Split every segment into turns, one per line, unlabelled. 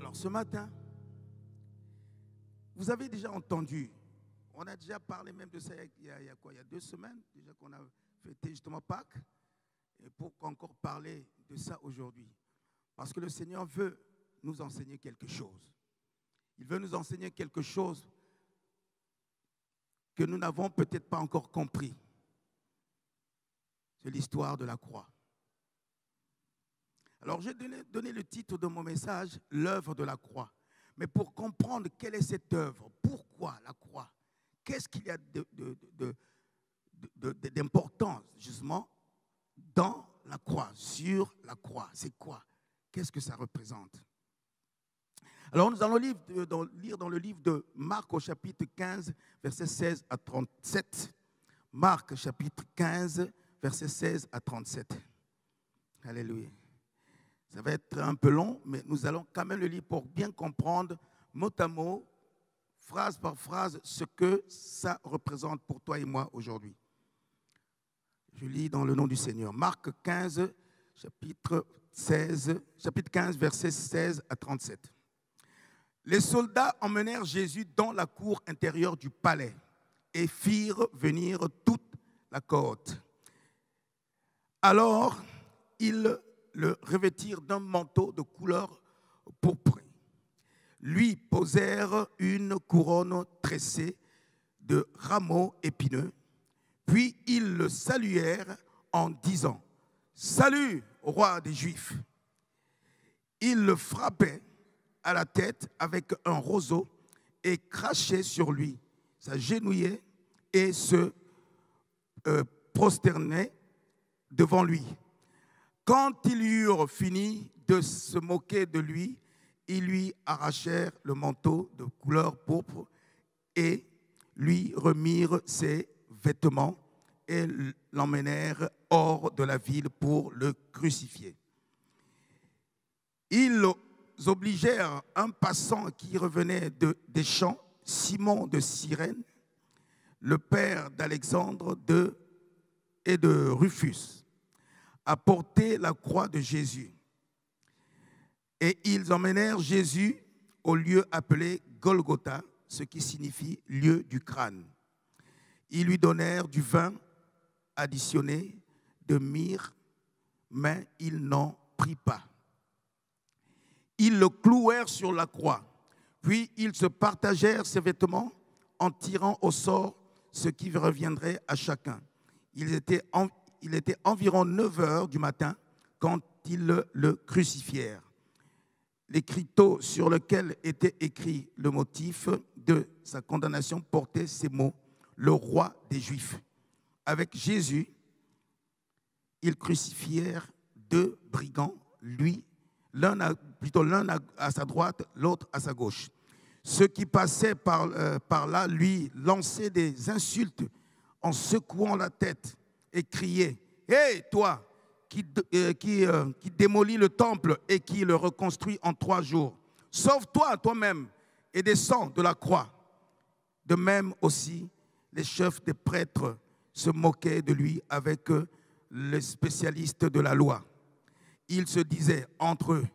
Alors ce matin, vous avez déjà entendu, on a déjà parlé même de ça il y a, quoi Il y a deux semaines déjà qu'on a fêté justement Pâques. Et pour encore parler de ça aujourd'hui. Parce que le Seigneur veut nous enseigner quelque chose. Il veut nous enseigner quelque chose que nous n'avons peut-être pas encore compris. C'est l'histoire de la croix. Alors j'ai donné, le titre de mon message, l'œuvre de la croix. Mais pour comprendre quelle est cette œuvre, pourquoi la croix, qu'est-ce qu'il y a d'important justement dans la croix, sur la croix, c'est quoi? Qu'est-ce que ça représente? Alors nous allons lire euh, dans, lire dans le livre de Marc au chapitre 15, versets 16 à 37. Marc chapitre 15, versets 16 à 37. Alléluia. Ça va être un peu long, mais nous allons quand même le lire pour bien comprendre mot à mot, phrase par phrase, ce que ça représente pour toi et moi aujourd'hui. Je lis dans le nom du Seigneur. Marc 15, chapitre 16, chapitre 15, versets 16 à 37. Les soldats emmenèrent Jésus dans la cour intérieure du palais et firent venir toute la cohorte. Alors, ils le revêtirent d'un manteau de couleur pourprée. Lui posèrent une couronne tressée de rameaux épineux puis ils le saluèrent en disant, Salut, roi des Juifs. Ils le frappaient à la tête avec un roseau et crachaient sur lui, s'agenouillaient et se euh, prosternaient devant lui. Quand ils eurent fini de se moquer de lui, ils lui arrachèrent le manteau de couleur pourpre et lui remirent ses vêtements et l'emmenèrent hors de la ville pour le crucifier. Ils obligèrent un passant qui revenait de, des champs, Simon de Cyrène, le père d'Alexandre et de Rufus, à porter la croix de Jésus. Et ils emmenèrent Jésus au lieu appelé Golgotha, ce qui signifie lieu du crâne. Ils lui donnèrent du vin additionné de myrrhe, mais il n'en prit pas. Ils le clouèrent sur la croix, puis ils se partagèrent ses vêtements en tirant au sort ce qui reviendrait à chacun. Il était, en- il était environ 9 heures du matin quand ils le, crucifièrent. L'écriteau sur lequel était écrit le motif de sa condamnation portait ces mots le roi des Juifs. Avec Jésus, ils crucifièrent deux brigands, lui, l'un plutôt l'un à, sa droite, l'autre à sa gauche. Ceux qui passaient par, euh, par là lui lançaient des insultes en secouant la tête et criaient Hé, toi, qui, euh, euh, qui démolit le temple et qui le reconstruit en trois jours, sauve-toi toi-même et descends de la croix. De même aussi, les chefs des prêtres se moquaient de lui avec les spécialistes de la loi. Ils se disaient entre eux,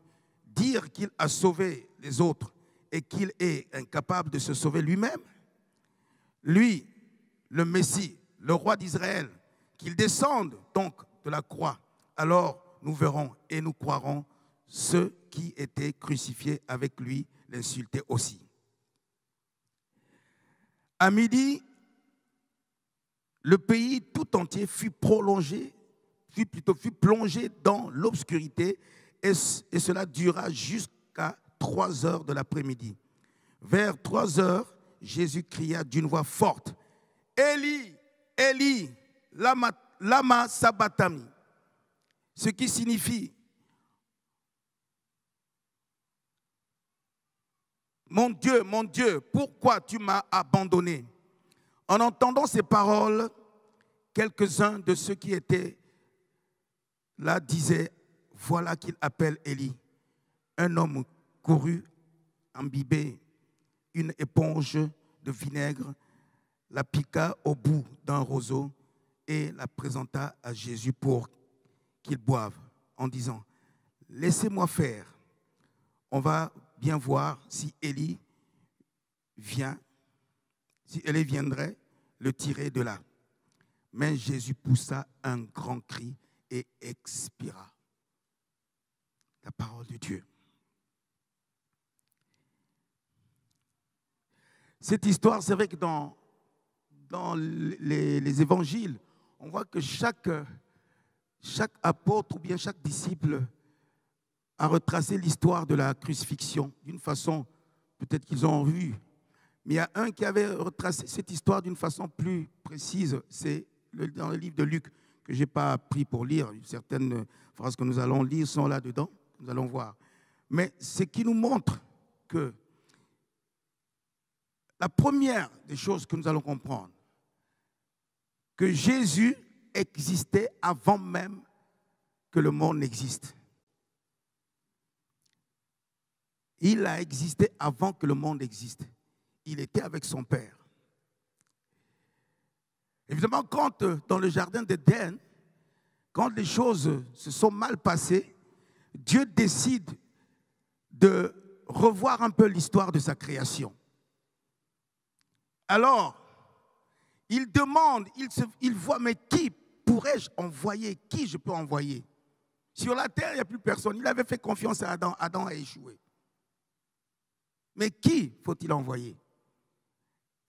dire qu'il a sauvé les autres et qu'il est incapable de se sauver lui-même? Lui, le Messie, le roi d'Israël, qu'il descende donc de la croix, alors nous verrons et nous croirons ceux qui étaient crucifiés avec lui l'insultaient aussi. À midi, le pays tout entier fut prolongé, fut plutôt fut plongé dans l'obscurité et, cela dura jusqu'à 3 heures de l'après-midi. Vers 3 heures, Jésus cria d'une voix forte, Eli, Eli, lama, sabatami, ce qui signifie, Mon Dieu, mon Dieu, pourquoi tu m'as abandonné? En entendant ces paroles, quelques-uns de ceux qui étaient là disaient, voilà qu'il appelle Élie. Un homme courut, imbibé une éponge de vinaigre, la piqua au bout d'un roseau et la présenta à Jésus pour qu'il boive, en disant, laissez-moi faire, on va bien voir si Élie vient, si Élie viendrait le tirer de là. Mais Jésus poussa un grand cri et expira. La parole de Dieu. Cette histoire, c'est vrai que dans, dans les, les, évangiles, on voit que chaque, chaque apôtre ou bien chaque disciple a retracé l'histoire de la crucifixion d'une façon, peut-être qu'ils ont vu, mais il y a un qui avait retracé cette histoire d'une façon plus précise, c'est dans le livre de Luc, que je n'ai pas pris pour lire. Certaines phrases que nous allons lire sont là-dedans, nous allons voir. Mais ce qui nous montre que la première des choses que nous allons comprendre, que Jésus existait avant même que le monde n'existe. Il a existé avant que le monde existe. Il était avec son Père. Évidemment, quand euh, dans le jardin d'Éden, quand les choses se sont mal passées, Dieu décide de revoir un peu l'histoire de sa création. Alors, il demande, il, voit, mais qui pourrais-je envoyer? Qui je peux envoyer? Sur la terre, il n'y a plus personne. Il avait fait confiance à Adam. Adam a échoué. Mais qui faut-il envoyer?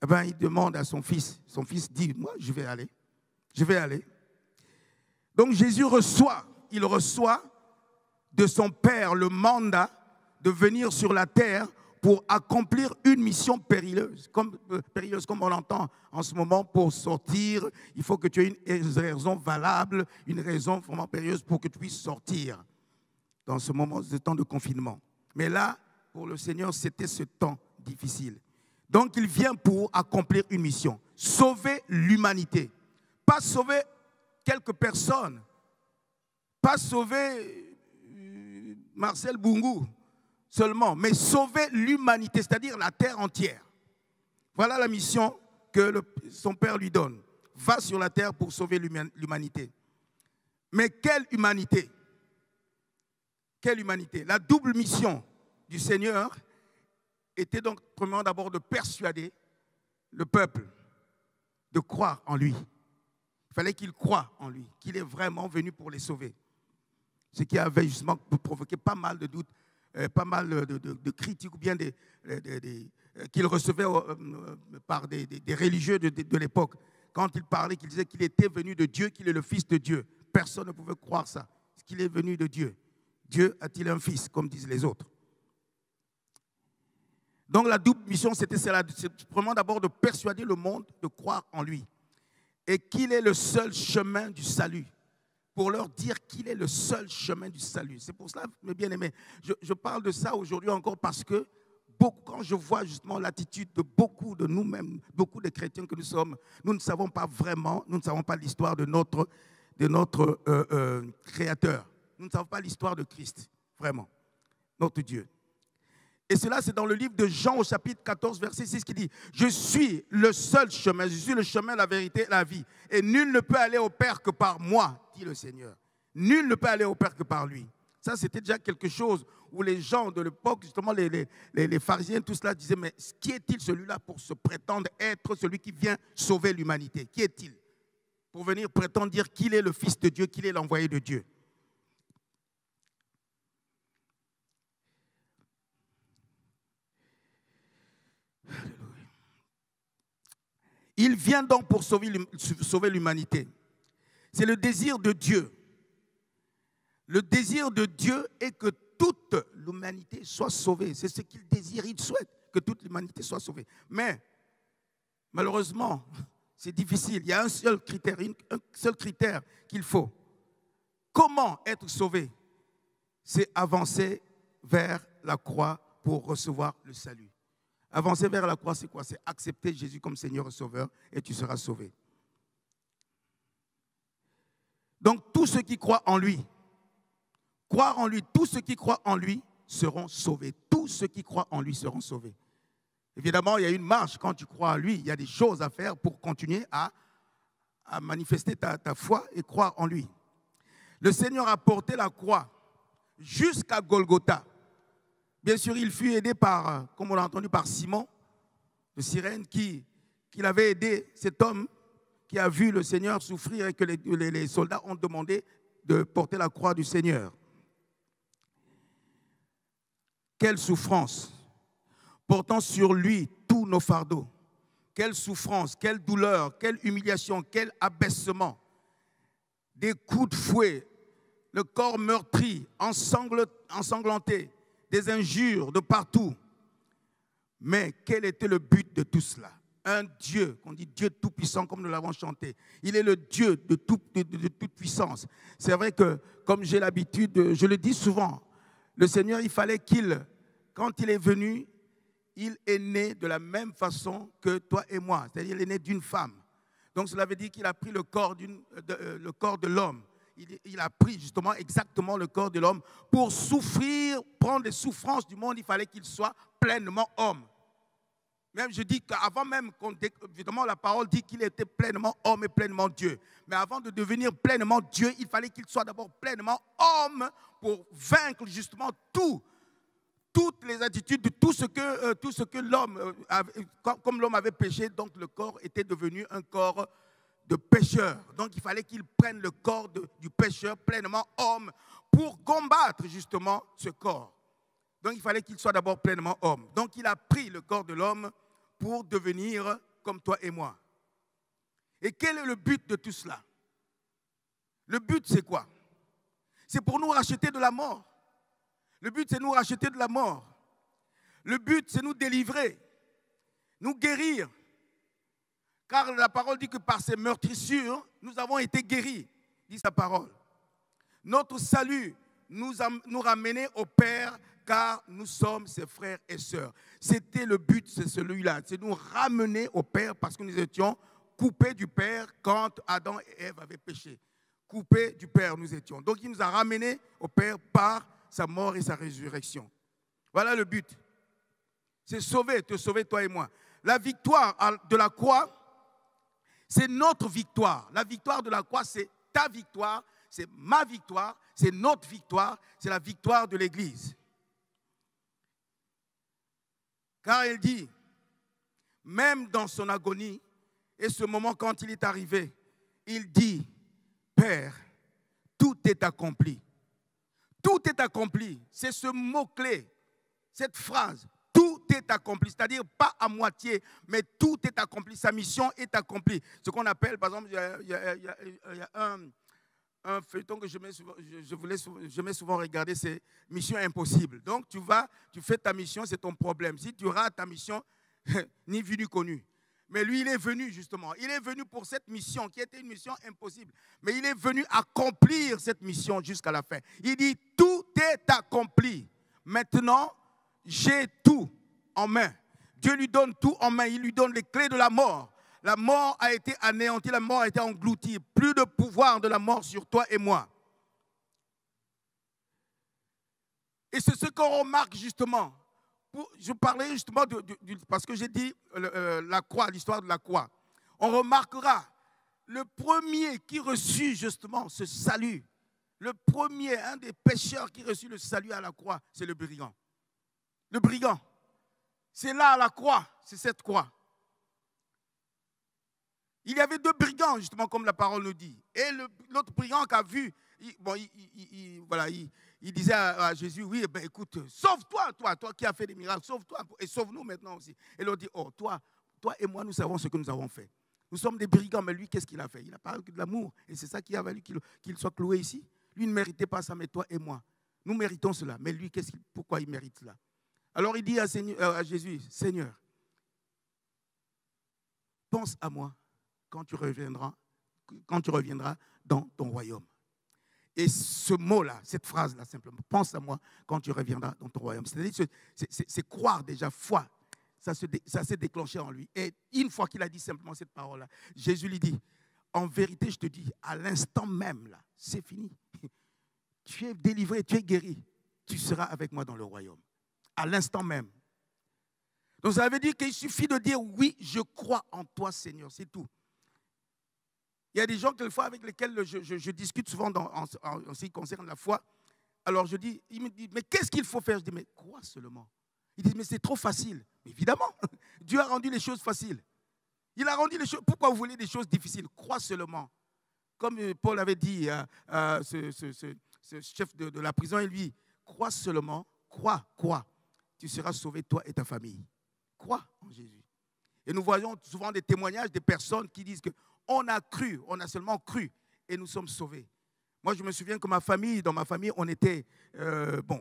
Eh bien, il demande à son fils. Son fils dit, moi, je vais aller. Je vais aller. Donc Jésus reçoit, il reçoit de son Père le mandat de venir sur la terre pour accomplir une mission périlleuse, comme, euh, périlleuse, comme on l'entend en ce moment, pour sortir. Il faut que tu aies une raison valable, une raison vraiment périlleuse pour que tu puisses sortir dans ce moment, temps de confinement. Mais là, pour le Seigneur, c'était ce temps difficile. Donc il vient pour accomplir une mission, sauver l'humanité. Pas sauver quelques personnes, pas sauver euh, Marcel Bungu seulement, mais sauver l'humanité, c'est-à-dire la terre entière. Voilà la mission que son père lui donne. Va sur la terre pour sauver l'humanité. Mais quelle humanité? Quelle humanité? La double mission du Seigneur était donc premièrement d'abord de persuader le peuple de croire en lui. Il fallait qu'il croient en lui, qu'il est vraiment venu pour les sauver. Ce qui avait justement provoqué pas mal de doutes, pas mal de, critiques ou bien des, euh, qu'il recevait euh, par des, religieux de, l'époque. Quand il parlait, qu'il disait qu'il était venu de Dieu, qu'il est le Fils de Dieu. Personne ne pouvait croire ça, qu'il est venu de Dieu? Dieu a-t-il un fils, comme disent les autres? Donc la double mission, c'était vraiment d'abord de persuader le monde de croire en lui et qu'il est le seul chemin du salut. Pour leur dire qu'il est le seul chemin du salut. C'est pour cela, mes bien-aimés, je, parle de ça aujourd'hui encore parce que beaucoup, quand je vois justement l'attitude de beaucoup de nous-mêmes, beaucoup de chrétiens que nous sommes, nous ne savons pas vraiment, nous ne savons pas l'histoire de notre, euh, euh, Créateur. Nous ne savons pas l'histoire de Christ, vraiment, notre Dieu. Et cela, c'est dans le livre de Jean au chapitre 14, verset 6 qui dit, je suis le seul chemin, je suis le chemin, la vérité, la vie. Et nul ne peut aller au Père que par moi, dit le Seigneur. Nul ne peut aller au Père que par lui. Ça, c'était déjà quelque chose où les gens de l'époque, justement les, les, les, pharisiens, tout cela disaient, mais qui est-il celui-là pour se prétendre être celui qui vient sauver l'humanité? Qui est-il? Pour venir prétendre dire qu'il est le Fils de Dieu, qu'il est l'envoyé de Dieu. Il vient donc pour sauver l'humanité. C'est le désir de Dieu. Le désir de Dieu est que toute l'humanité soit sauvée. C'est ce qu'il désire, il souhaite que toute l'humanité soit sauvée. Mais malheureusement, c'est difficile. Il y a un seul critère, un seul critère qu'il faut. Comment être sauvé? C'est avancer vers la croix pour recevoir le salut. Avancer vers la croix, c'est quoi? C'est accepter Jésus comme Seigneur et Sauveur et tu seras sauvé. Donc tous ceux qui croient en lui, croire en lui, tous ceux qui croient en lui seront sauvés. Tous ceux qui croient en lui seront sauvés. Évidemment, il y a une marche quand tu crois en lui. Il y a des choses à faire pour continuer à, manifester ta, ta foi et croire en lui. Le Seigneur a porté la croix jusqu'à Golgotha. Bien sûr, il fut aidé par, comme on l'a entendu, par Simon de Cyrène, qui, qui l'avait aidé, cet homme qui a vu le Seigneur souffrir et que les, les soldats ont demandé de porter la croix du Seigneur. Quelle souffrance, portant sur lui tous nos fardeaux. Quelle souffrance, quelle douleur, quelle humiliation, quel abaissement. Des coups de fouet, le corps meurtri, ensanglanté, des injures de partout. Mais quel était le but de tout cela? Un Dieu, qu'on dit Dieu tout-puissant comme nous l'avons chanté. Il est le Dieu de, toute puissance. C'est vrai que, comme j'ai l'habitude, je le dis souvent, le Seigneur, il fallait qu'il, quand il est venu, il est né de la même façon que toi et moi. C'est-à-dire, il est né d'une femme. Donc, cela veut dire qu'il a pris le corps, euh, le corps de l'homme. Il, a pris justement exactement le corps de l'homme pour souffrir, prendre les souffrances du monde. Il fallait qu'il soit pleinement homme. Même je dis qu'avant même, évidemment, la parole dit qu'il était pleinement homme et pleinement Dieu. Mais avant de devenir pleinement Dieu, il fallait qu'il soit d'abord pleinement homme pour vaincre justement tout toutes les attitudes de tout ce que, euh, tout ce que l'homme, euh, comme l'homme avait péché, donc le corps était devenu un corps de pécheur. Donc il fallait qu'il prenne le corps du pécheur pleinement homme pour combattre justement ce corps. Donc il fallait qu'il soit d'abord pleinement homme. Donc il a pris le corps de l'homme pour devenir comme toi et moi. Et quel est le but de tout cela? Le but c'est quoi? C'est pour nous racheter de la mort. Le but, c'est nous racheter de la mort. Le but, c'est nous délivrer, nous guérir. Car la parole dit que par ces meurtrissures, nous avons été guéris, dit sa parole. Notre salut nous, a, nous au Père, car nous sommes ses frères et sœurs. C'était le but, c'est celui-là, c'est nous ramener au Père parce que nous étions coupés du Père quand Adam et Ève avaient péché. Coupés du Père, nous étions. Donc il nous a ramenés au Père par sa mort et sa résurrection. Voilà le but. C'est sauver, te sauver toi et moi. La victoire de la croix, c'est notre victoire. La victoire de la croix, c'est ta victoire, c'est ma victoire, c'est notre victoire, c'est la victoire de l'Église. Car elle dit, même dans son agonie, et ce moment quand il est arrivé, il dit, Père, tout est accompli. Tout est accompli. C'est ce mot-clé, cette phrase. Est accompli, c'est-à-dire pas à moitié, mais tout est accompli. Sa mission est accomplie. Ce qu'on appelle, par exemple, il y a, un, feuilleton que je mets, souvent, je, voulais, je mets souvent regarder, c'est Mission Impossible. Donc tu vas, tu fais ta mission, c'est ton problème. Si tu rates ta mission, ni vu ni connu. Mais lui, il est venu justement. Il est venu pour cette mission qui était une mission impossible. Mais il est venu accomplir cette mission jusqu'à la fin. Il dit, tout est accompli. Maintenant, j'ai tout en main. Dieu lui donne tout en main. Il lui donne les clés de la mort. La mort a été anéantie, la mort a été engloutie. Plus de pouvoir de la mort sur toi et moi. Et c'est ce qu'on remarque justement je parlais justement, de, parce que j'ai dit euh, la croix, l'histoire de la croix. On remarquera, le premier qui reçut justement ce salut, le premier, un des pécheurs qui reçut le salut à la croix, c'est le brigand. Le brigand. C'est là la croix, c'est cette croix. Il y avait deux brigands, justement, comme la parole nous dit. Et l'autre brigand qui a vu, il, disait à, Jésus, oui, eh ben, écoute, sauve-toi, toi, toi qui as fait des miracles, sauve-toi et sauve-nous maintenant aussi. Et l'autre dit, oh, toi, toi et moi, nous savons ce que nous avons fait. Nous sommes des brigands, mais lui, qu'est-ce qu'il a fait? Il a parlé de l'amour. Et c'est ça qui a valu qu'il soit cloué ici. Lui ne méritait pas ça, mais toi et moi, nous méritons cela. Mais lui, qu'est-ce pourquoi il mérite cela? Alors il dit euh, à Jésus, Seigneur, pense à moi quand tu reviendras, quand tu reviendras dans ton royaume. Et ce mot-là, cette phrase-là, simplement, pense à moi quand tu reviendras dans ton royaume. C'est-à-dire, c'est croire déjà, foi. Ça s'est déclenché en lui. Et une fois qu'il a dit simplement cette parole-là, Jésus lui dit, en vérité, je te dis, à l'instant même, là, c'est fini. Tu es délivré, tu es guéri. Tu seras avec moi dans le royaume. À l'instant même. Donc ça veut dire qu'il suffit de dire, oui, je crois en toi, Seigneur, c'est tout. Il y a des gens, quelquefois, avec lesquels je, discute souvent en, ce qui concerne la foi. Alors je dis, il me dit, mais qu'est-ce qu'il faut faire? Je dis, mais crois seulement. Il dit, mais c'est trop facile. évidemment, Dieu a rendu les choses faciles. Il a rendu les choses. Pourquoi vous voulez des choses difficiles? Crois seulement. Comme euh, Paul avait dit à, ce, chef de, de, la prison, il lui crois seulement, crois, crois. Tu seras sauvé, toi et ta famille. Crois en Jésus. Et nous voyons souvent des témoignages des personnes qui disent qu'on a cru, on a seulement cru et nous sommes sauvés. Moi, je me souviens que ma famille, dans ma famille, on était, euh, bon,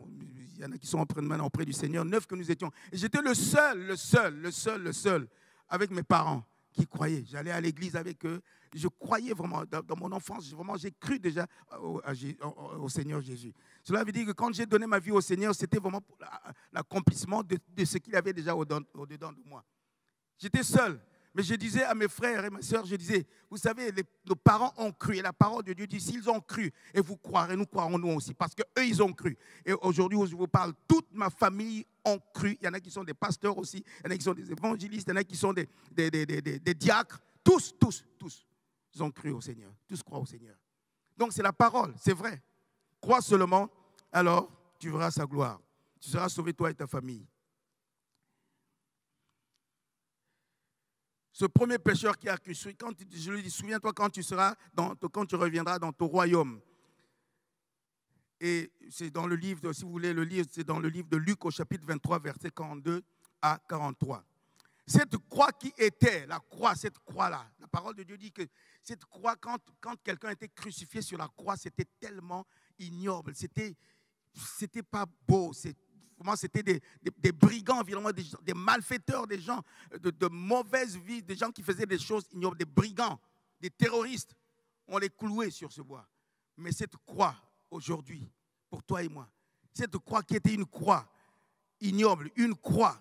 il y en a qui sont maintenant auprès du Seigneur, neuf que nous étions. Et j'étais le seul, le seul, le seul, le seul, avec mes parents qui croyaient. J'allais à l'église avec eux. Je croyais vraiment, dans, mon enfance, vraiment, j'ai cru déjà au, Seigneur Jésus. Cela veut dire que quand j'ai donné ma vie au Seigneur, c'était vraiment l'accomplissement de, ce qu'il avait déjà au-dedans de moi. J'étais seul. Mais je disais à mes frères et mes soeurs, je disais, vous savez, nos parents ont cru. Et la parole de Dieu dit, s'ils ont cru, et vous croirez, nous croirons nous aussi. Parce qu'eux, ils ont cru. Et aujourd'hui, où je vous parle, toute ma famille ont cru. Il y en a qui sont des pasteurs aussi. Il y en a qui sont des évangélistes. Il y en a qui sont des diacres. Tous, tous, tous. Ont cru au Seigneur. Tous croient au Seigneur. Donc c'est la parole, c'est vrai. Crois seulement, alors tu verras sa gloire. Tu seras sauvé, toi et ta famille. Ce premier pécheur qui a cru, quand je lui dis, souviens-toi quand tu seras, dans, quand tu reviendras dans ton royaume. Et c'est dans le livre, si vous voulez le lire, c'est dans le livre de Luc au chapitre 23, verset 42 à 43. Cette croix qui était, la croix, cette croix-là, la parole de Dieu dit que cette croix, quand, quand quelqu'un était crucifié sur la croix, c'était tellement ignoble, c'était, c'était pas beau, c'était des, des, brigands, des, malfaiteurs, des gens de, mauvaise vie, des gens qui faisaient des choses ignobles, des brigands, des terroristes. On les clouait sur ce bois. Mais cette croix, aujourd'hui, pour toi et moi, cette croix qui était une croix ignoble, une croix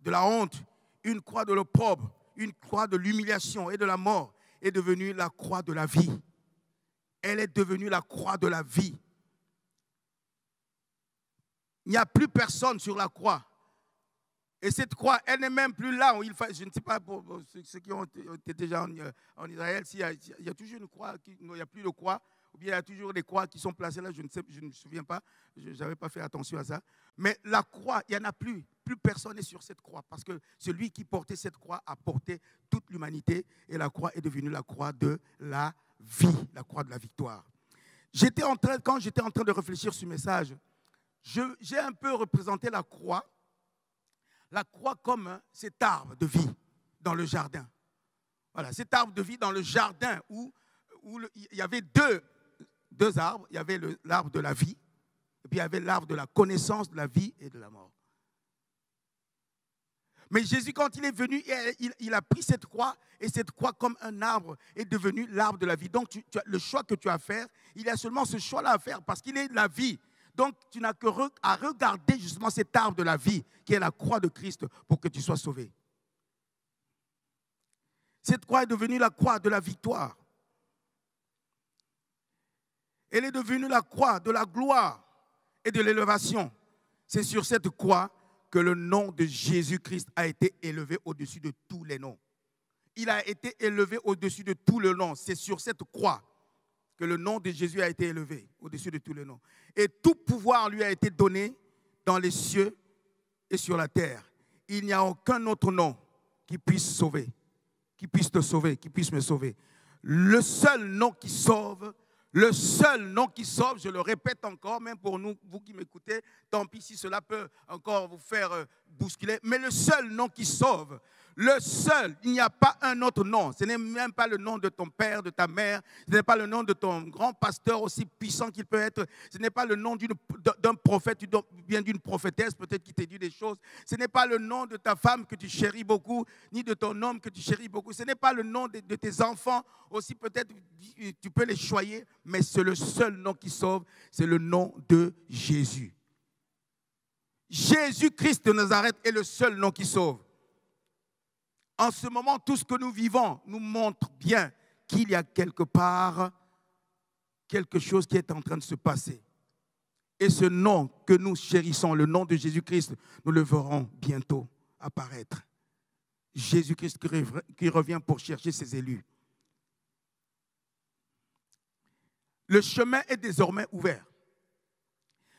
de la honte, une croix de l'opprobre, une croix de l'humiliation et de la mort, est devenue la croix de la vie. Elle est devenue la croix de la vie. Il n'y a plus personne sur la croix. Et cette croix, elle n'est même plus là. Il je ne sais pas pour ceux qui ont été déjà en, Israël, s'il y, a toujours une croix, il n'y a plus de croix, ou bien il y a toujours des croix qui sont placées là, je ne, je ne me souviens pas, je n'avais pas fait attention à ça. Mais la croix, il n'y en a plus. Plus personne n'est sur cette croix, parce que celui qui portait cette croix a porté toute l'humanité, et la croix est devenue la croix de la vie, la croix de la victoire. J'étais en train, quand j'étais en train de réfléchir sur ce message, j'ai un peu représenté la croix, la croix comme cet arbre de vie dans le jardin. Voilà, cet arbre de vie dans le jardin où, où il y avait deux, deux arbres. Il y avait l'arbre de la vie, et puis il y avait l'arbre de la connaissance de la vie et de la mort. Mais Jésus, quand il est venu, il, a pris cette croix et cette croix comme un arbre est devenu l'arbre de la vie. Donc le choix que tu as à faire, il y a seulement ce choix-là à faire parce qu'il est la vie. Donc, tu n'as que à regarder justement cet arbre de la vie qui est la croix de Christ pour que tu sois sauvé. Cette croix est devenue la croix de la victoire. Elle est devenue la croix de la gloire et de l'élévation. C'est sur cette croix que le nom de Jésus-Christ a été élevé au-dessus de tous les noms. Il a été élevé au-dessus de tous les noms. C'est sur cette croix que le nom de Jésus a été élevé au-dessus de tous les noms. Et tout pouvoir lui a été donné dans les cieux et sur la terre. Il n'y a aucun autre nom qui puisse sauver, qui puisse te sauver, qui puisse me sauver. Le seul nom qui sauve, le seul nom qui sauve, je le répète encore, même pour nous, vous qui m'écoutez, tant pis si cela peut encore vous faire euh, bousculer, mais le seul nom qui sauve, le seul, il n'y a pas un autre nom. Ce n'est même pas le nom de ton père, de ta mère. Ce n'est pas le nom de ton grand pasteur aussi puissant qu'il peut être. Ce n'est pas le nom d'un prophète bien d'une prophétesse peut-être qui t'a dit des choses. Ce n'est pas le nom de ta femme que tu chéris beaucoup, ni de ton homme que tu chéris beaucoup. Ce n'est pas le nom de, de tes enfants aussi peut-être tu peux les choyer, mais c'est le seul nom qui sauve, c'est le nom de Jésus. Jésus-Christ de Nazareth est le seul nom qui sauve. En ce moment, tout ce que nous vivons nous montre bien qu'il y a quelque part quelque chose qui est en train de se passer. Et ce nom que nous chérissons, le nom de Jésus-Christ, nous le verrons bientôt apparaître. Jésus-Christ qui revient pour chercher ses élus. Le chemin est désormais ouvert.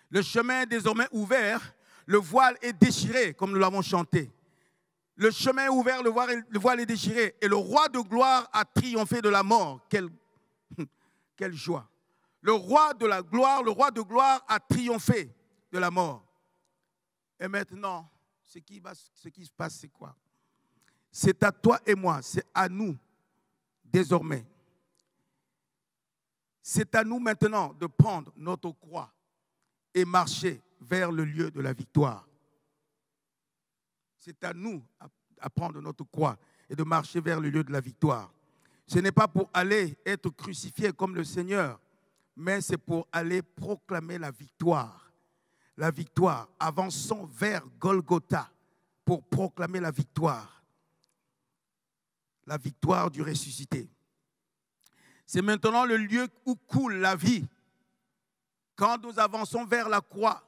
Le chemin est désormais ouvert, le voile est déchiré, comme nous l'avons chanté. Le chemin est ouvert, le voile, le voile est déchiré. Et le roi de gloire a triomphé de la mort. Quelle, joie. Le roi de la gloire, le roi de gloire a triomphé de la mort. Et maintenant, ce qui se passe, c'est quoi? C'est à toi et moi, c'est à nous désormais. C'est à nous maintenant de prendre notre croix et marcher vers le lieu de la victoire. C'est à nous à prendre notre croix et de marcher vers le lieu de la victoire. Ce n'est pas pour aller être crucifié comme le Seigneur, mais c'est pour aller proclamer la victoire. La victoire. Avançons vers Golgotha pour proclamer la victoire. La victoire du ressuscité. C'est maintenant le lieu où coule la vie. Quand nous avançons vers la croix,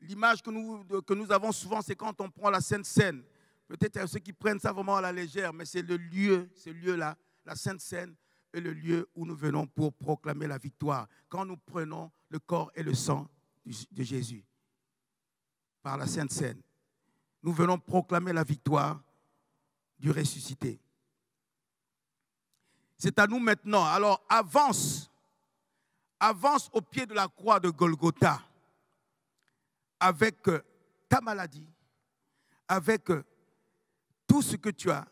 l'image que nous, que nous avons souvent, c'est quand on prend la Sainte Seine. Peut-être ceux qui prennent ça vraiment à la légère, mais c'est le lieu, ce lieu-là, la Sainte Seine, est le lieu où nous venons pour proclamer la victoire. Quand nous prenons le corps et le sang de Jésus par la Sainte Seine, nous venons proclamer la victoire du ressuscité. C'est à nous maintenant. Alors avance, avance au pied de la croix de Golgotha avec euh, ta maladie, avec euh, tout ce que tu as.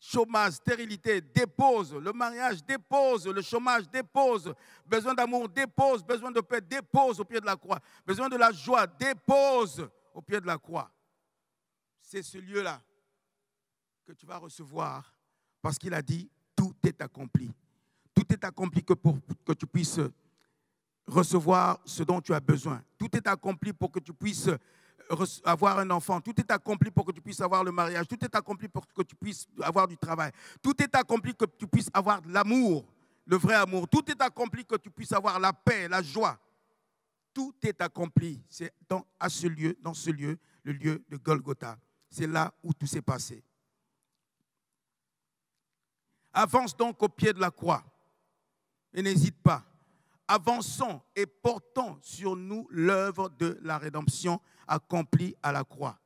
Chômage, stérilité, dépose. Le mariage, dépose. Le chômage, dépose. Besoin d'amour, dépose. Besoin de paix, dépose au pied de la croix. Besoin de la joie, dépose au pied de la croix. C'est ce lieu-là que tu vas recevoir parce qu'il a dit, tout est accompli. Tout est accompli que pour que tu puisses recevoir ce dont tu as besoin. Tout est accompli pour que tu puisses avoir un enfant. Tout est accompli pour que tu puisses avoir le mariage. Tout est accompli pour que tu puisses avoir du travail. Tout est accompli pour que tu puisses avoir de l'amour, le vrai amour. Tout est accompli pour que tu puisses avoir la paix, la joie. Tout est accompli. C'est dans, à ce lieu, dans ce lieu, le lieu de Golgotha. C'est là où tout s'est passé. Avance donc au pied de la croix et n'hésite pas. Avançons et portons sur nous l'œuvre de la rédemption accomplie à la croix.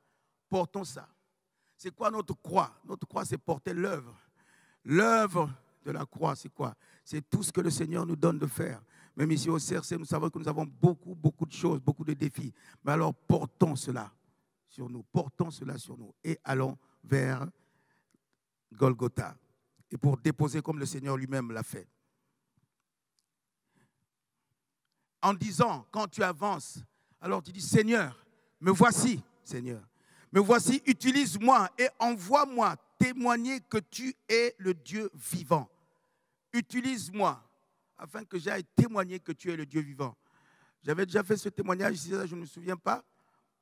Portons ça. C'est quoi notre croix? Notre croix, c'est porter l'œuvre. L'œuvre de la croix, c'est quoi? C'est tout ce que le Seigneur nous donne de faire. Même ici au CRC, nous savons que nous avons beaucoup, beaucoup de choses, beaucoup de défis. Mais alors, portons cela sur nous, portons cela sur nous et allons vers Golgotha. Et pour déposer comme le Seigneur lui-même l'a fait. En disant, quand tu avances, alors tu dis, Seigneur, me voici, Seigneur. Me voici, utilise-moi et envoie-moi témoigner que tu es le Dieu vivant. Utilise-moi afin que j'aille témoigner que tu es le Dieu vivant. J'avais déjà fait ce témoignage, je ne me souviens pas,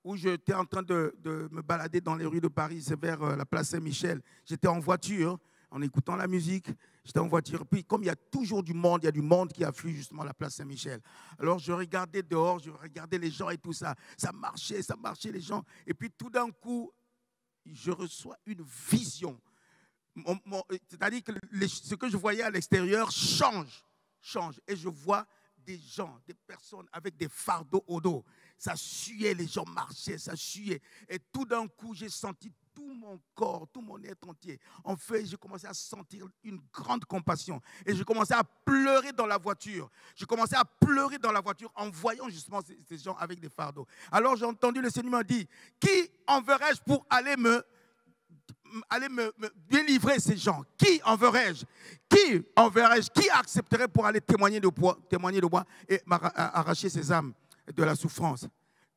où j'étais en train de, me balader dans les rues de Paris, c'est vers euh, la place Saint-Michel. J'étais en voiture, en écoutant la musique. J'étais en voiture. Puis, comme il y a toujours du monde, il y a du monde qui afflue justement à la place Saint-Michel. Alors, je regardais dehors, je regardais les gens et tout ça. Ça marchait, ça marchait, les gens. Et puis, tout d'un coup, je reçois une vision. C'est-à-dire que ce que je voyais à l'extérieur change, change. Et je vois des gens, des personnes avec des fardeaux au dos. Ça suait, les gens marchaient, ça suait. Et tout d'un coup, j'ai senti tout mon corps, tout mon être entier. En fait, j'ai commencé à sentir une grande compassion. Et j'ai commencé à pleurer dans la voiture. J'ai commencé à pleurer dans la voiture en voyant justement ces, gens avec des fardeaux. Alors j'ai entendu le Seigneur me dire, qui enverrai-je pour aller me délivrer ces gens? Qui enverrai-je? Qui enverrai-je? Qui accepterait pour aller témoigner de, moi, témoigner de moi et arracher ses âmes de la souffrance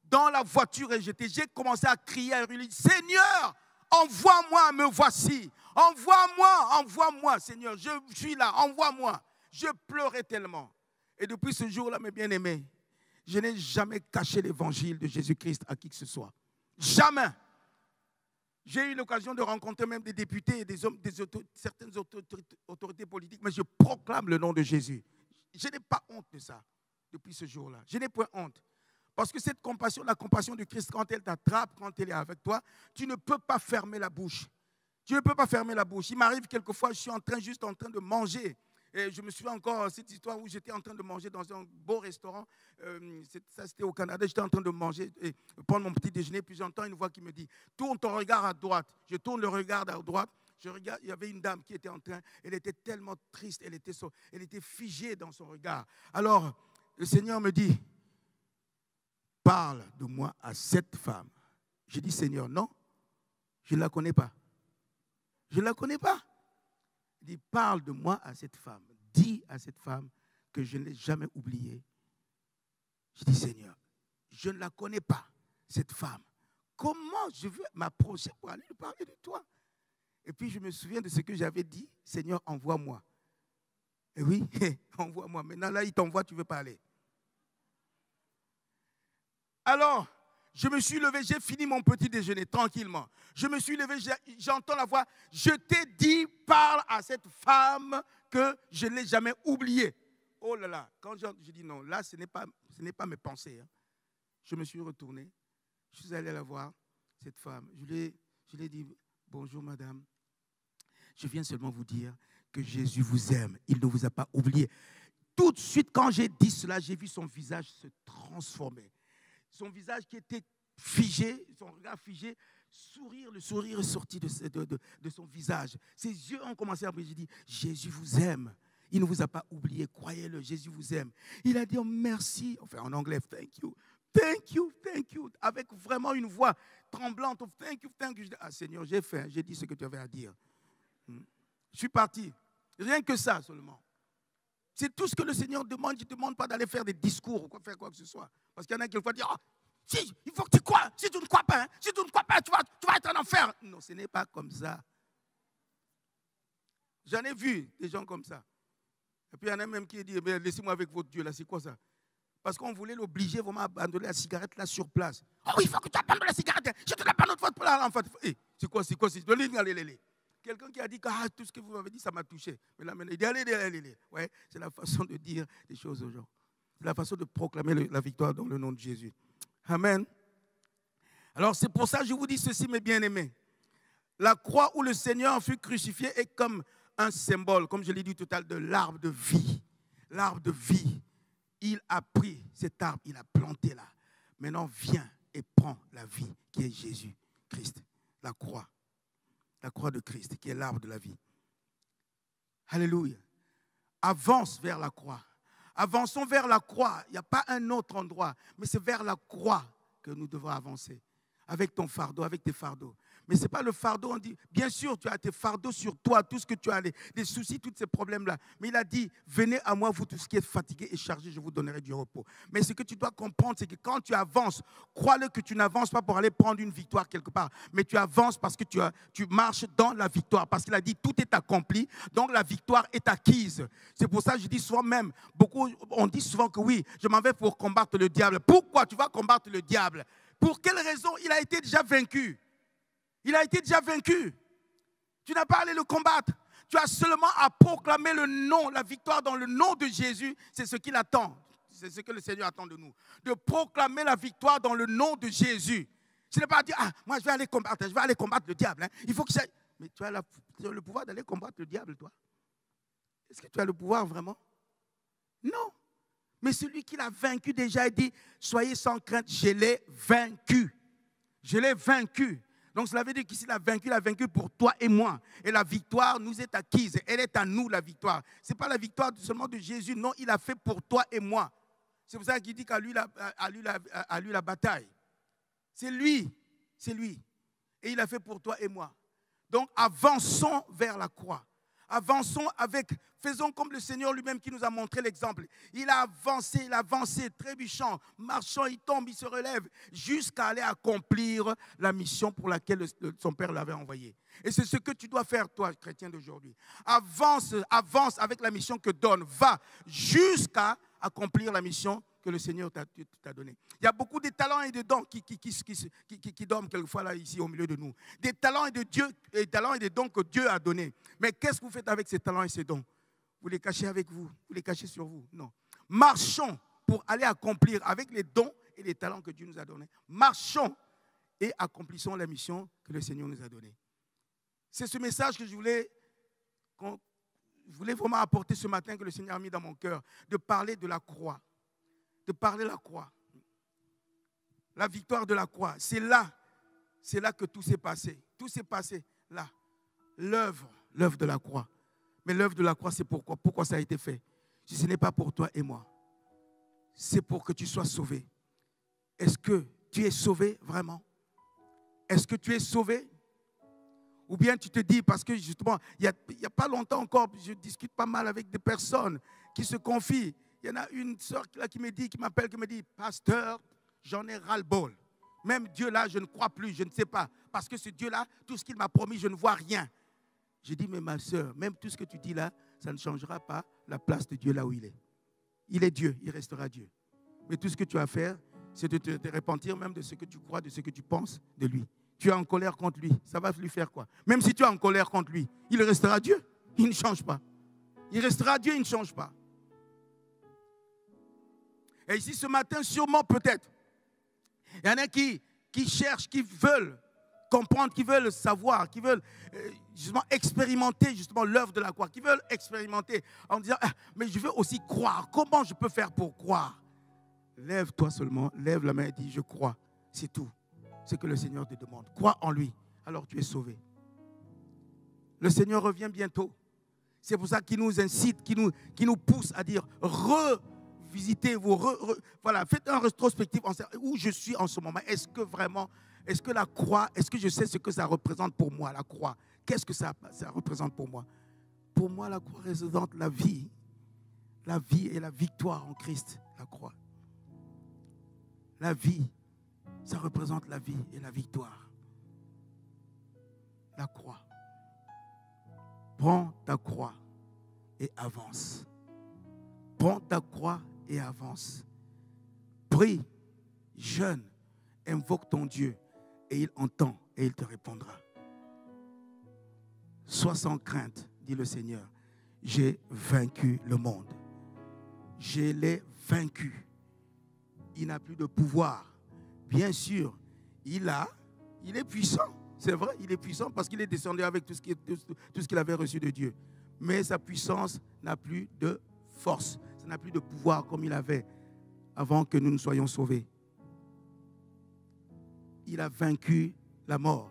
Dans la voiture, j'ai commencé à crier, à hurler, Seigneur, Envoie-moi, me voici. Envoie-moi, envoie-moi, Seigneur. Je suis là, envoie-moi. Je pleurais tellement. Et depuis ce jour-là, mes bien-aimés, je n'ai jamais caché l'évangile de Jésus-Christ à qui que ce soit. Jamais. J'ai eu l'occasion de rencontrer même des députés et des hommes, des certaines autorités politiques, mais je proclame le nom de Jésus. Je n'ai pas honte de ça depuis ce jour-là. Je n'ai point honte. Parce que cette compassion, la compassion de Christ, quand elle t'attrape, quand elle est avec toi, tu ne peux pas fermer la bouche. Tu ne peux pas fermer la bouche. Il m'arrive quelquefois, je suis en train, juste en train de manger. Et je me souviens encore cette histoire où j'étais en train de manger dans un beau restaurant. Euh, ça, c'était au Canada. J'étais en train de manger et prendre mon petit déjeuner. Puis j'entends une voix qui me dit Tourne ton regard à droite. Je tourne le regard à droite. Il y avait une dame qui était en train, elle était tellement triste, elle était, elle était figée dans son regard. Alors, le Seigneur me dit, parle de moi à cette femme. J'ai dit, Seigneur, non, je ne la connais pas. Je ne la connais pas. Il dit, parle de moi à cette femme. Dis à cette femme que je ne l'ai jamais oubliée. Je dis, Seigneur, je ne la connais pas, cette femme. Comment je veux m'approcher pour aller lui parler de toi? Et puis je me souviens de ce que j'avais dit, Seigneur, envoie-moi. Et oui, envoie-moi. Maintenant, là, il t'envoie, tu veux parler. Alors, je me suis levé, j'ai fini mon petit déjeuner tranquillement. Je me suis levé, j'entends la voix. Je t'ai dit, parle à cette femme que je ne l'ai jamais oubliée. Oh là là, quand je dis non, là, ce n'est pas, ce n'est pas mes pensées. Hein. Je me suis retourné, je suis allé la voir, cette femme. Je lui, je lui ai dit, bonjour madame, je viens seulement vous dire que Jésus vous aime, il ne vous a pas oublié. Tout de suite, quand j'ai dit cela, j'ai vu son visage se transformer son visage qui était figé, son regard figé, sourire, le sourire est sorti de, son visage. Ses yeux ont commencé à briller. J'ai dit, Jésus vous aime. Il ne vous a pas oublié, croyez-le, Jésus vous aime. Il a dit oh, merci, enfin en anglais, thank you, thank you, thank you, avec vraiment une voix tremblante, thank you, thank you. ah Seigneur, j'ai fait, j'ai dit ce que tu avais à dire. Hmm. Je suis parti. Rien que ça seulement. C'est tout ce que le Seigneur demande. Il ne demande pas d'aller faire des discours ou quoi, faire quoi que ce soit. Parce qu'il y en a qui vont dire oh, si, il faut que tu crois. Si tu ne crois pas, hein, si tu ne crois pas, tu vas, tu vas être en enfer. Non, ce n'est pas comme ça. J'en ai vu des gens comme ça. Et puis il y en a même qui dit eh laissez-moi avec votre Dieu là, c'est quoi ça? Parce qu'on voulait l'obliger vraiment à abandonner la cigarette là sur place. Oh, il faut que tu abandonnes la cigarette. Hein. Je te l'abandonne votre place. En fait, hey, c'est quoi, c'est quoi, c'est Quelqu'un qui a dit que ah, tout ce que vous m'avez dit, ça m'a touché. Mais là, il dit allez, allez, allez. Ouais, c'est la façon de dire des choses aux gens. C'est la façon de proclamer la victoire dans le nom de Jésus. Amen. Alors, c'est pour ça que je vous dis ceci, mes bien-aimés. La croix où le Seigneur fut crucifié est comme un symbole, comme je l'ai dit tout de l'arbre de vie. L'arbre de vie. Il a pris cet arbre, il a planté là. Maintenant, viens et prends la vie qui est Jésus, Christ, la croix la croix de Christ, qui est l'arbre de la vie. Alléluia. Avance vers la croix. Avançons vers la croix. Il n'y a pas un autre endroit, mais c'est vers la croix que nous devons avancer. Avec ton fardeau, avec tes fardeaux. Mais ce n'est pas le fardeau, on dit, bien sûr, tu as tes fardeaux sur toi, tout ce que tu as, des soucis, tous ces problèmes-là. Mais il a dit, venez à moi, vous tous qui êtes fatigués et chargés, je vous donnerai du repos. Mais ce que tu dois comprendre, c'est que quand tu avances, crois-le que tu n'avances pas pour aller prendre une victoire quelque part, mais tu avances parce que tu marches dans la victoire. Parce qu'il a dit, tout est accompli, donc la victoire est acquise. C'est pour ça que je dis souvent même, beaucoup, on dit souvent que oui, je m'en vais pour combattre le diable. Pourquoi tu vas combattre le diable? Pour quelle raison Il a été déjà vaincu? Il a été déjà vaincu. Tu n'as pas à aller le combattre. Tu as seulement à proclamer le nom, la victoire dans le nom de Jésus. C'est ce qu'il attend. C'est ce que le Seigneur attend de nous. De proclamer la victoire dans le nom de Jésus. Ce n'est pas dire, ah, moi je vais aller combattre, je vais aller combattre le diable. Hein. Il faut que. Mais tu as, le pouvoir d'aller combattre le diable, toi. Est-ce que tu as le pouvoir vraiment? Non. Mais celui qui l'a vaincu déjà, il dit, soyez sans crainte, je l'ai vaincu. Je l'ai vaincu. Donc cela veut dire qu'ici, a vaincu, il a vaincu pour toi et moi. Et la victoire nous est acquise. Elle est à nous, la victoire. Ce n'est pas la victoire seulement de Jésus. Non, il a fait pour toi et moi. C'est pour ça qu'il dit qu'à lui, lui la bataille. C'est lui. C'est lui. Et il a fait pour toi et moi. Donc avançons vers la croix. Avançons avec, faisons comme le Seigneur lui-même qui nous a montré l'exemple. Il a avancé, il a avancé, trébuchant, marchant, il tombe, il se relève, jusqu'à aller accomplir la mission pour laquelle son Père l'avait envoyé. Et c'est ce que tu dois faire, toi, chrétien d'aujourd'hui. Avance, avance avec la mission que donne, va jusqu'à accomplir la mission que le Seigneur t'a donné. Il y a beaucoup de talents et de dons qui, dorment quelquefois là, ici, au milieu de nous. Des talents et, de Dieu, des talents et des dons que Dieu a donnés. Mais qu'est-ce que vous faites avec ces talents et ces dons? Vous les cachez avec vous Vous les cachez sur vous Non. Marchons pour aller accomplir avec les dons et les talents que Dieu nous a donnés. Marchons et accomplissons la mission que le Seigneur nous a donnée. C'est ce message que je voulais je voulais vraiment apporter ce matin que le Seigneur a mis dans mon cœur, de parler de la croix. De parler de la croix. La victoire de la croix. C'est là, c'est là que tout s'est passé. Tout s'est passé là. L'œuvre, l'œuvre de la croix. Mais l'œuvre de la croix, c'est pourquoi ça a été fait? Si ce n'est pas pour toi et moi, c'est pour que tu sois sauvé. Est-ce que tu es sauvé vraiment? Est-ce que tu es sauvé? Ou bien tu te dis, parce que justement, il n'y a, pas longtemps encore, je discute pas mal avec des personnes qui se confient. Il y en a une soeur qui me dit, qui m'appelle, qui me dit, pasteur, j'en ai ras-le-bol. Même Dieu là, je ne crois plus, je ne sais pas. Parce que ce Dieu là, tout ce qu'il m'a promis, je ne vois rien. J'ai dit, mais ma soeur, même tout ce que tu dis là, ça ne changera pas la place de Dieu là où il est. Il est Dieu, il restera Dieu. Mais tout ce que tu as à faire, c'est de te, repentir même de ce que tu crois, de ce que tu penses de lui. Tu es en colère contre lui, ça va lui faire quoi? Même si tu es en colère contre lui, il restera Dieu, il ne change pas. Il restera Dieu, il ne change pas. Et ici ce matin, sûrement peut-être, il y en a qui, qui cherchent, qui veulent comprendre, qui veulent savoir, qui veulent euh, justement expérimenter justement l'œuvre de la croix, qui veulent expérimenter en disant, ah, mais je veux aussi croire. Comment je peux faire pour croire? Lève-toi seulement, lève la main et dis, je crois. C'est tout. Ce que le Seigneur te demande. Crois en lui, alors tu es sauvé. Le Seigneur revient bientôt. C'est pour ça qu'il nous incite, qu'il nous, nous pousse à dire, revisitez-vous, voilà, faites un rétrospectif où je suis en ce moment. Est-ce que vraiment est-ce que la croix, est-ce que je sais ce que ça représente pour moi, la croix? Qu'est-ce que ça, représente pour moi? Pour moi, la croix représente la vie. La vie et la victoire en Christ, la croix. La vie, ça représente la vie et la victoire. La croix. Prends ta croix et avance. Prends ta croix et avance. Prie, jeûne, invoque ton Dieu et il entend et il te répondra. Sois sans crainte, dit le Seigneur. J'ai vaincu le monde. Je l'ai vaincu. Il n'a plus de pouvoir. Bien sûr, il a, il est puissant. C'est vrai, il est puissant parce qu'il est descendu avec tout ce qu'il avait reçu de Dieu. Mais sa puissance n'a plus de force. Ça n'a plus de pouvoir comme il avait avant que nous ne soyons sauvés il a vaincu la mort.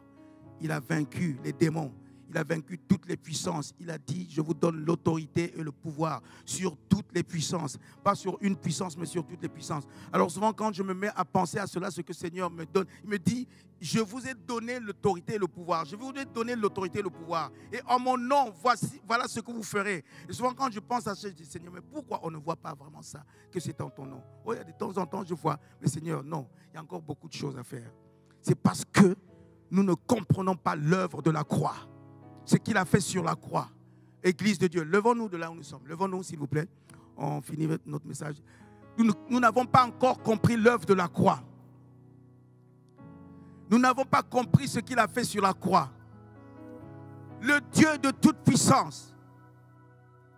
Il a vaincu les démons. Il a vaincu toutes les puissances. Il a dit, je vous donne l'autorité et le pouvoir sur toutes les puissances. Pas sur une puissance, mais sur toutes les puissances. Alors souvent, quand je me mets à penser à cela, ce que le Seigneur me donne, il me dit, je vous ai donné l'autorité et le pouvoir. Je vous ai donné l'autorité et le pouvoir. Et en mon nom, voici, voilà ce que vous ferez. Et souvent, quand je pense à ça, je dis, Seigneur, mais pourquoi on ne voit pas vraiment ça, que c'est en ton nom? Oh, De temps en temps, je vois, mais Seigneur, non, il y a encore beaucoup de choses à faire c'est parce que nous ne comprenons pas l'œuvre de la croix. Ce qu'il a fait sur la croix. Église de Dieu, levons-nous de là où nous sommes. Levons-nous, s'il vous plaît. On finit notre message. Nous n'avons pas encore compris l'œuvre de la croix. Nous n'avons pas compris ce qu'il a fait sur la croix. Le Dieu de toute puissance,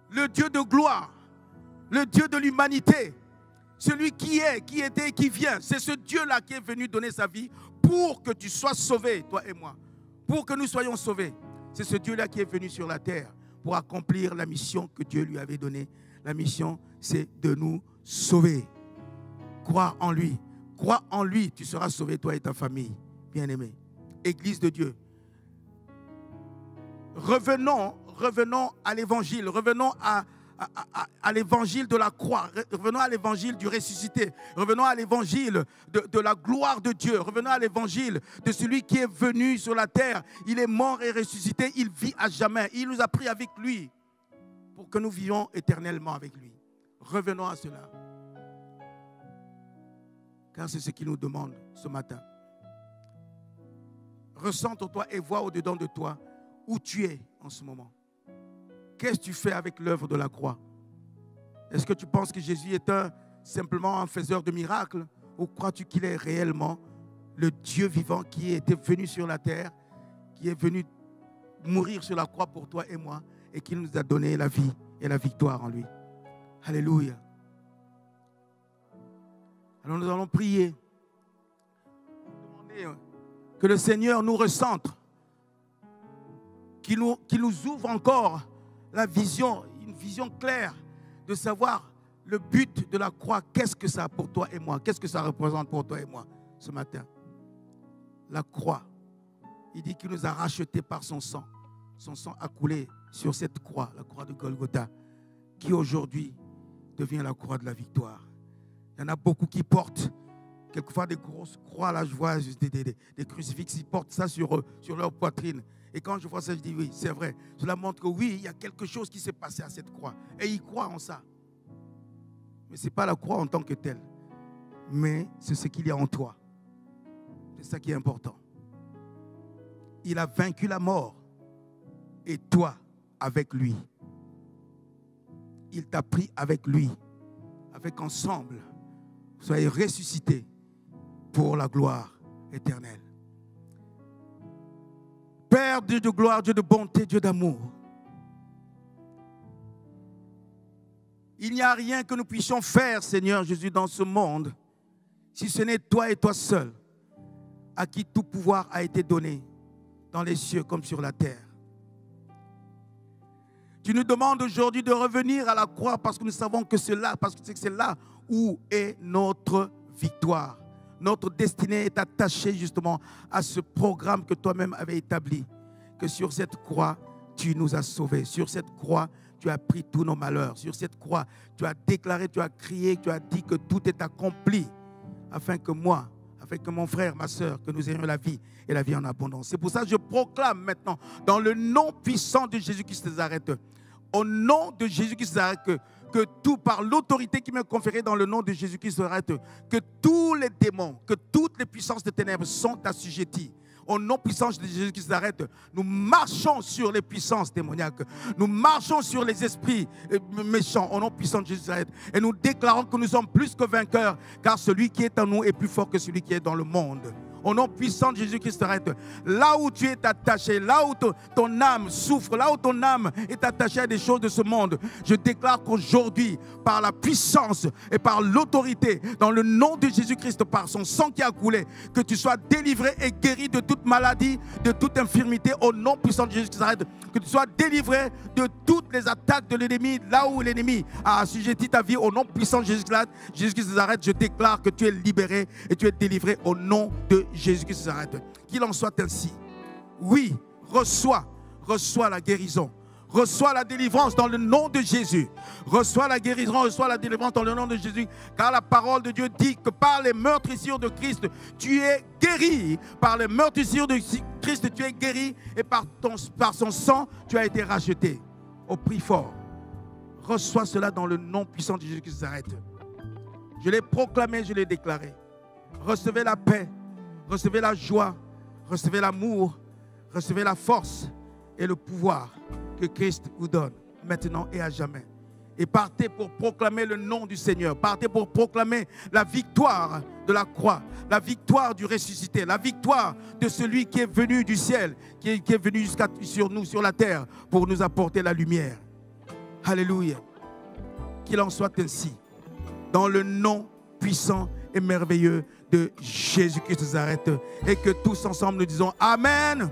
le Dieu de gloire, le Dieu de l'humanité, celui qui est, qui était qui vient, c'est ce Dieu-là qui est venu donner sa vie pour que tu sois sauvé, toi et moi. Pour que nous soyons sauvés. C'est ce Dieu-là qui est venu sur la terre pour accomplir la mission que Dieu lui avait donnée. La mission, c'est de nous sauver. Crois en lui. Crois en lui, tu seras sauvé, toi et ta famille. Bien-aimé. Église de Dieu. Revenons, revenons à l'évangile. Revenons à, à, l'évangile de la croix, revenons à l'évangile du ressuscité, revenons à l'évangile de, la gloire de Dieu, revenons à l'évangile de celui qui est venu sur la terre. Il est mort et ressuscité, il vit à jamais. Il nous a pris avec lui pour que nous vivions éternellement avec lui. Revenons à cela. Car c'est ce qu'il nous demande ce matin. Ressente-toi et vois au-dedans de toi où tu es en ce moment. Qu'est-ce que tu fais avec l'œuvre de la croix? Est-ce que tu penses que Jésus est un, simplement un faiseur de miracles? Ou crois-tu qu'il est réellement le Dieu vivant qui était venu sur la terre, qui est venu mourir sur la croix pour toi et moi, et qui nous a donné la vie et la victoire en lui? Alléluia. Alors nous allons prier. Demander que le Seigneur nous recentre, qu'il nous, nous ouvre encore la vision, une vision claire de savoir le but de la croix. Qu'est-ce que ça a pour toi et moi? Qu'est-ce que ça représente pour toi et moi ce matin? La croix. Il dit qu'il nous a rachetés par son sang. Son sang a coulé sur cette croix, la croix de Golgotha, qui aujourd'hui devient la croix de la victoire. Il y en a beaucoup qui portent quelquefois des grosses croix, là je vois des, des, des crucifix, ils portent ça sur, sur leur poitrine. Et quand je vois ça, je dis oui, c'est vrai. Cela montre que oui, il y a quelque chose qui s'est passé à cette croix. Et ils croient en ça. Mais ce n'est pas la croix en tant que telle. Mais c'est ce qu'il y a en toi. C'est ça qui est important. Il a vaincu la mort. Et toi, avec lui. Il t'a pris avec lui. Avec ensemble. Soyez ressuscités pour la gloire éternelle. Père, Dieu de gloire, Dieu de bonté, Dieu d'amour. Il n'y a rien que nous puissions faire, Seigneur Jésus, dans ce monde, si ce n'est toi et toi seul, à qui tout pouvoir a été donné, dans les cieux comme sur la terre. Tu nous demandes aujourd'hui de revenir à la croix parce que nous savons que c'est là, parce que c'est là où est notre victoire. Notre destinée est attachée justement à ce programme que toi-même avais établi. Que sur cette croix, tu nous as sauvés. Sur cette croix, tu as pris tous nos malheurs. Sur cette croix, tu as déclaré, tu as crié, tu as dit que tout est accompli afin que moi, afin que mon frère, ma soeur, que nous ayons la vie et la vie en abondance. C'est pour ça que je proclame maintenant, dans le nom puissant de Jésus-Christ arrête, au nom de Jésus-Christ arrête, que que tout par l'autorité qui m'est conférée dans le nom de Jésus-Christ que tous les démons, que toutes les puissances des ténèbres sont assujetties au nom puissant de Jésus qui s'arrête, nous marchons sur les puissances démoniaques. Nous marchons sur les esprits euh, méchants au nom puissant de Jésus s'arrête. Et nous déclarons que nous sommes plus que vainqueurs, car celui qui est en nous est plus fort que celui qui est dans le monde au nom puissant de Jésus-Christ arrête. Là où tu es attaché, là où ton âme souffre, là où ton âme est attachée à des choses de ce monde, je déclare qu'aujourd'hui, par la puissance et par l'autorité, dans le nom de Jésus-Christ, par son sang qui a coulé, que tu sois délivré et guéri de toute maladie, de toute infirmité, au nom puissant de Jésus-Christ arrête. Que tu sois délivré de toutes les attaques de l'ennemi, là où l'ennemi a assujetti ta vie, au nom puissant de Jésus-Christ, Jésus-Christ arrête. Je déclare que tu es libéré et tu es délivré au nom de Jésus-Christ s'arrête. Qu'il en soit ainsi. Oui, reçois, reçois la guérison. Reçois la délivrance dans le nom de Jésus. Reçois la guérison, reçois la délivrance dans le nom de Jésus. Car la parole de Dieu dit que par les meurtrissures de Christ, tu es guéri. Par les meurtrissures de Christ, tu es guéri. Et par, ton, par son sang, tu as été racheté au prix fort. Reçois cela dans le nom puissant de Jésus qui s'arrête. Je l'ai proclamé, je l'ai déclaré. Recevez la paix, recevez la joie, recevez l'amour, recevez la force et le pouvoir que Christ vous donne maintenant et à jamais. Et partez pour proclamer le nom du Seigneur. Partez pour proclamer la victoire de la croix, la victoire du ressuscité, la victoire de celui qui est venu du ciel, qui est, venu jusqu'à sur nous, sur la terre, pour nous apporter la lumière. Alléluia. Qu'il en soit ainsi. Dans le nom puissant et merveilleux de Jésus-Christ de Nazareth. Et que tous ensemble nous disons Amen.